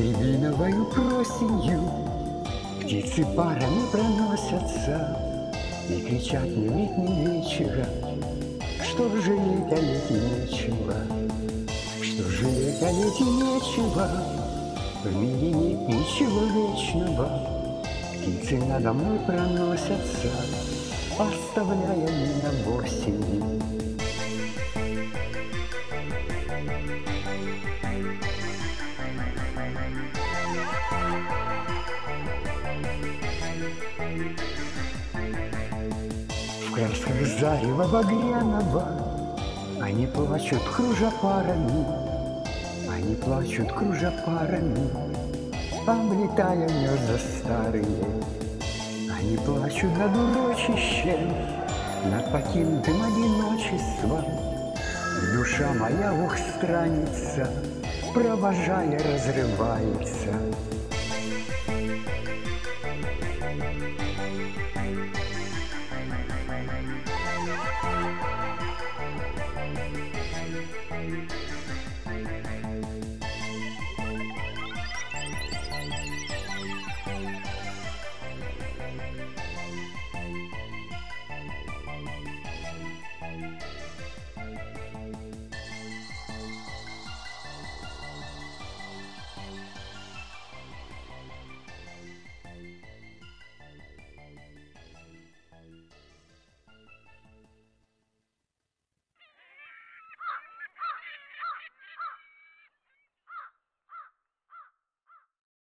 Рябиновою просенью Птицы парами проносятся И кричат мне летним вечером Что жалеть, а лете нечего Что жалеть, а лете нечего. В мире нет ничего вечного. Птицы надо мной проносятся Оставляя меня в осени В красках зарева багряного. Они плачут, кружа парами. Они плачут, кружа парами. Облетая гнезда старые. Они плачут над урочищем Над покинутым одиночеством. Душа моя, ух, странница Провожая, разрывается